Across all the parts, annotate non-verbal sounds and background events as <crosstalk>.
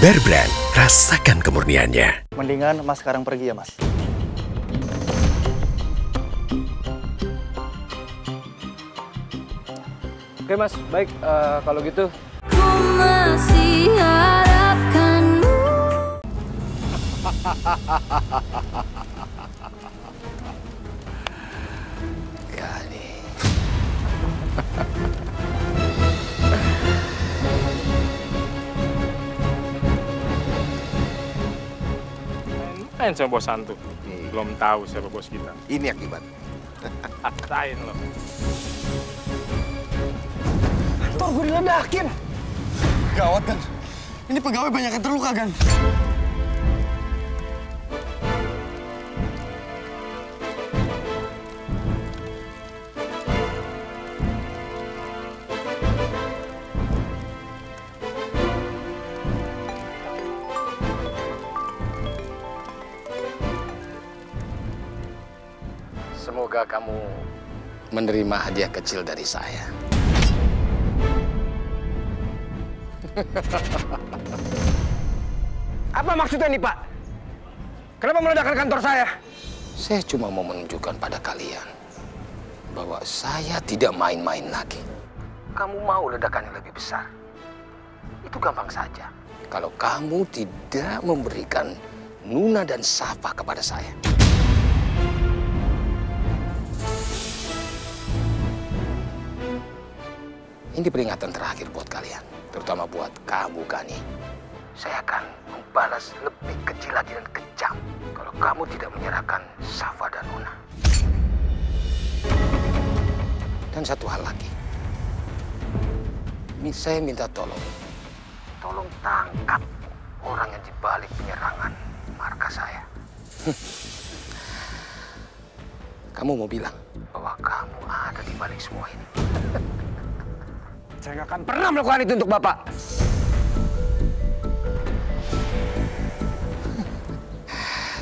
Bear Brand, rasakan kemurniannya. Mendingan Mas sekarang pergi ya, Mas. Oke mas, baik Eh, kalau gitu Ku masih harapkanmu <laughs> main sama bos Santu. Belum tahu siapa bos kita. Ini akibat. Atain lo. Kantor gue diledakin Gawat kan? Ini pegawai banyak yang terluka kan? Semoga kamu menerima hadiah kecil dari saya. <laughs> Apa maksudnya nih pak? Kenapa meledakkan kantor saya? Saya cuma mau menunjukkan pada kalian bahwa saya tidak main-main lagi. Kamu mau ledakan yang lebih besar? Itu gampang saja. Kalau kamu tidak memberikan Nuna dan Safa kepada saya. Ini peringatan terakhir buat kalian, terutama buat kamu, Gani. Saya akan membalas lebih kecil lagi dan kejam kalau kamu tidak menyerahkan Safa dan Nuna. Dan satu hal lagi. Saya minta tolong. Tolong tangkap orang yang dibalik penyerangan markas saya. <laughs> kamu mau bilang bahwa kamu ada di balik semua ini. Saya nggak akan pernah melakukan itu untuk bapak.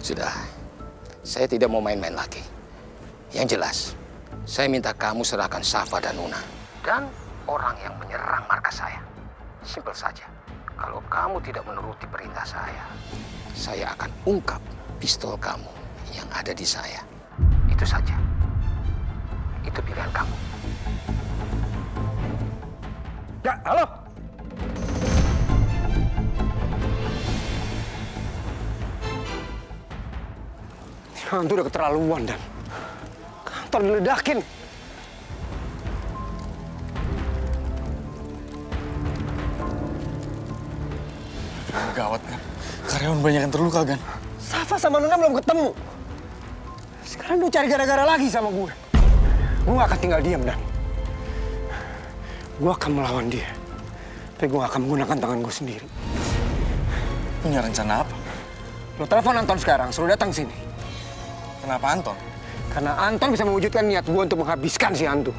Sudah, saya tidak mau main-main lagi. Yang jelas, saya minta kamu serahkan Safa dan Nuna. Dan orang yang menyerang markas saya. Simpel saja. Kalau kamu tidak menuruti perintah saya, saya akan ungkap pistol kamu yang ada di saya. Itu saja. Itu pilihan kamu. Ya, halo. Hantu udah keterlaluan dan kantor diledakin. Gawat kan? Karyawan banyak yang terluka kan? Safa sama Nuna belum ketemu. Sekarang lu cari gara-gara lagi sama gue. Gue gak akan tinggal diam dan gue akan melawan dia. Tapi gue akan menggunakan tangan gue sendiri. Punya rencana apa? Lo telepon Anton sekarang, suruh datang sini. Kenapa Anton? Karena Anton bisa mewujudkan niat gue untuk menghabiskan si hantu.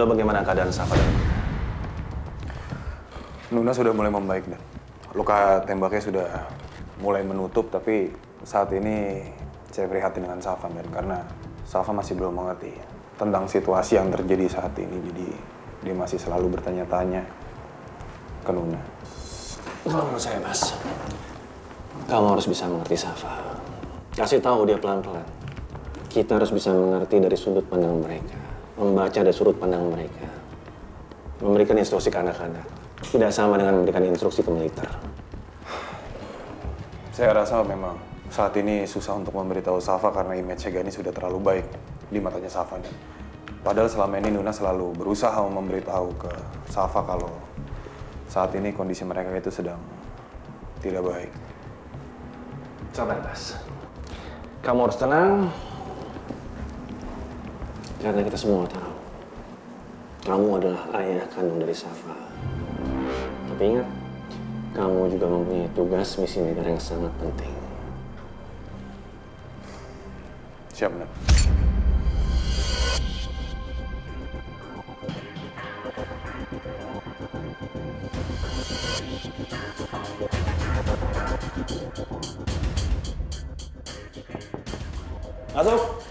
Lo bagaimana keadaan Safa dan Nuna sudah mulai membaik dan luka tembaknya sudah mulai menutup tapi saat ini saya prihatin dengan Safa dan karena Safa masih belum mengerti tentang situasi yang terjadi saat ini jadi dia masih selalu bertanya-tanya ke Nuna. Kalau menurut saya, Mas, kamu harus bisa mengerti Safa. Kasih tahu dia pelan-pelan. Kita harus bisa mengerti dari sudut pandang mereka. Membaca dari sudut pandang mereka. Memberikan instruksi ke anak-anak. Tidak sama dengan memberikan instruksi ke militer. Saya rasa memang saat ini susah untuk memberitahu Safa karena image Gani sudah terlalu baik di matanya Safa dan padahal selama ini Nuna selalu berusaha memberitahu ke Safa kalau saat ini kondisi mereka itu sedang tidak baik. Sabar, Mas. Kamu harus tenang. Karena kita semua tahu, kamu adalah ayah kandung dari Safa. Tapi ingat, kamu juga mempunyai tugas misi negara yang sangat penting. Siap, Nat. Masuk.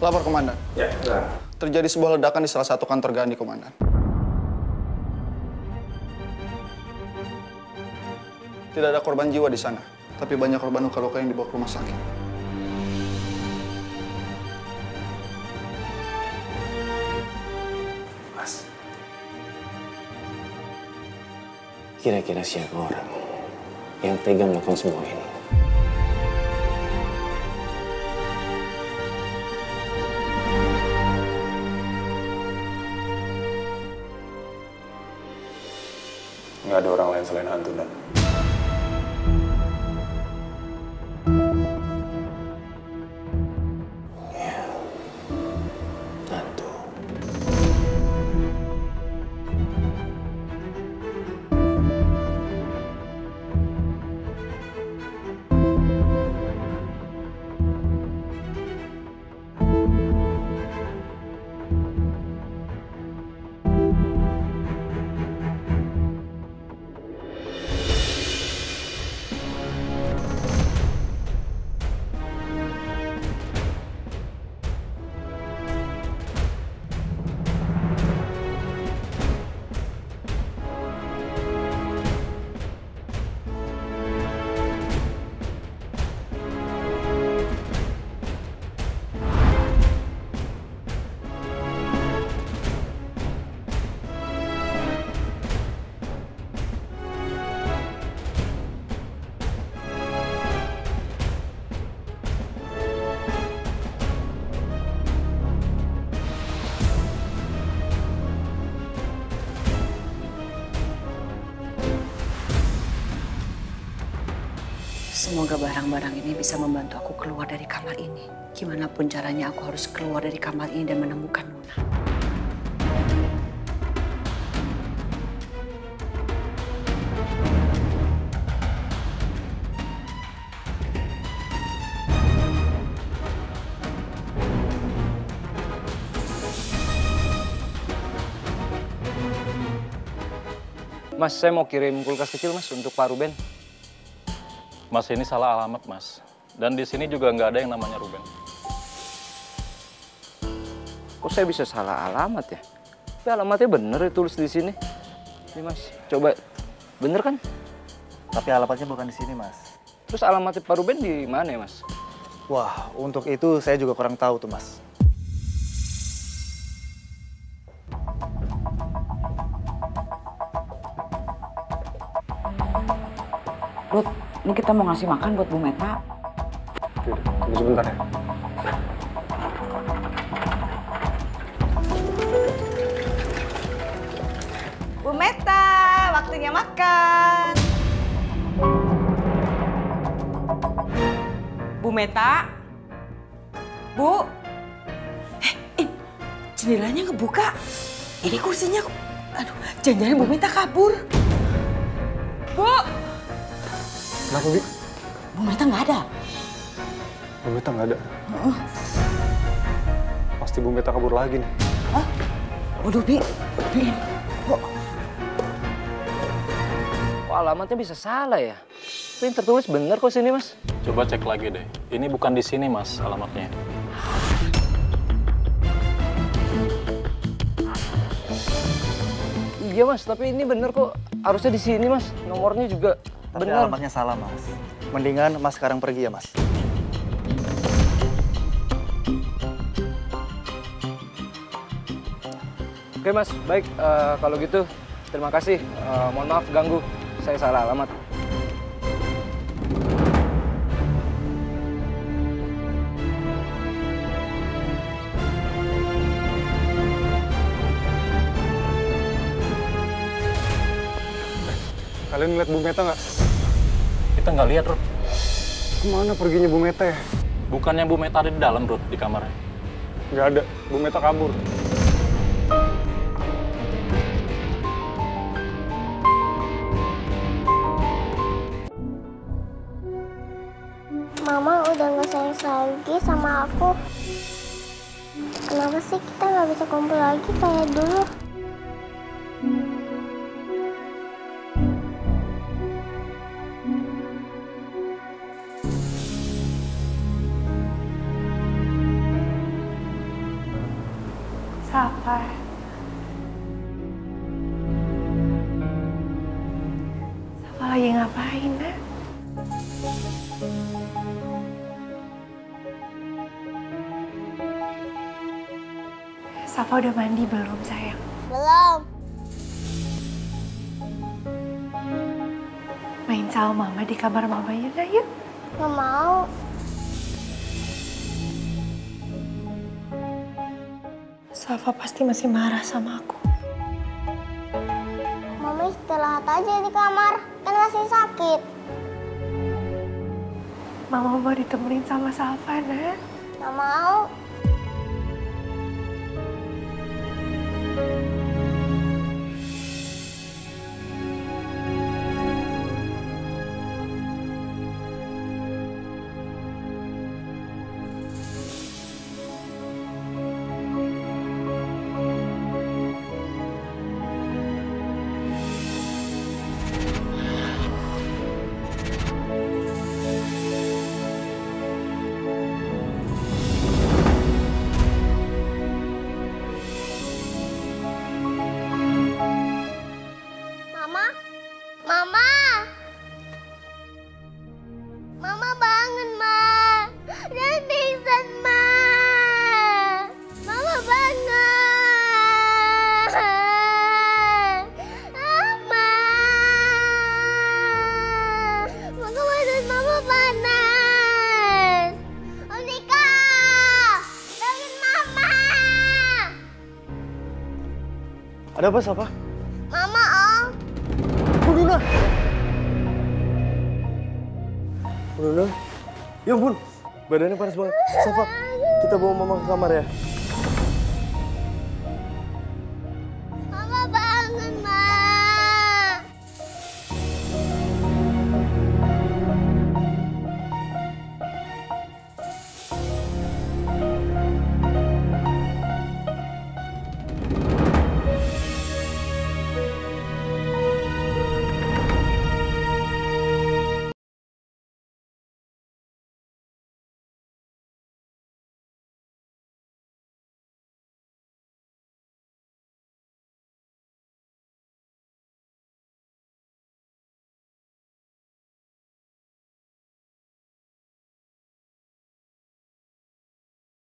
Lapor komandan. Ya, sudah. Terjadi sebuah ledakan di salah satu kantor Gandhi, komandan. Tidak ada korban jiwa di sana, tapi banyak korban luka-luka yang dibawa ke rumah sakit. Mas. Kira-kira siapa orang yang tega melakukan semua ini? Ada Semoga barang-barang ini bisa membantu aku keluar dari kamar ini. Gimana pun caranya aku harus keluar dari kamar ini dan menemukan Luna. Mas, saya mau kirim kulkas kecil mas untuk Pak Ruben. Mas ini salah alamat mas. Dan di sini juga nggak ada yang namanya Ruben. Kok saya bisa salah alamat ya? Tapi alamatnya bener ya tulis di sini. Ini mas, coba bener kan? Tapi alamatnya bukan di sini, Mas. Terus alamatnya Pak Ruben di mana ya mas? Wah, untuk itu saya juga kurang tahu tuh, Mas. Ruth, ini kita mau ngasih makan buat Bu Meta. Tunggu sebentar ya. Bu Meta, waktunya makan. Bu Meta? Bu? Eh, eh, jendelanya ngebuka. Ini kursinya, aduh, jangan-jangan Bu Meta kabur. Bu, Kenapa, Bi? Bu Meta nggak ada. Bu Meta nggak ada. Pasti Bu Meta kabur lagi nih. Waduh, Bi, Bi, kok Kok alamatnya bisa salah ya? Tapi yang tertulis bener kok sini mas. Coba cek lagi deh. Ini bukan di sini mas alamatnya. Iya mas, tapi ini bener kok. Harusnya di sini mas. Nomornya juga Tapi bener. alamatnya salah, Mas. Mendingan Mas sekarang pergi ya, Mas. Oke mas, baik. Eh, kalau gitu, terima kasih. Eh, mohon maaf ganggu. Saya salah alamat. Kalian ngeliat Bu Meta nggak? Kita nggak lihat, Ruth. Ke mana perginya Bu Meta ya? Bukannya Bu Meta ada di dalam, Ruth, di kamarnya. Nggak ada. Bu Meta kabur. Mama udah nggak sayang lagi sama aku. Kenapa sih kita nggak bisa kumpul lagi kayak dulu? Safa. Safa lagi ngapain, nak? Safa udah mandi belum, sayang? Belum. Main sama mama di kamar mama yuk, nak, yuk. Gak mau. Safa pasti masih marah sama aku. Mama istirahat aja di kamar. Kan masih sakit. Mama mau ditemenin sama Safa, nak. Gak mau. Ada apa, Safa? Mama, Om. Bu Nuna! Bu Nuna? Ya ampun, badannya panas banget. Safa, kita bawa mama ke kamar ya.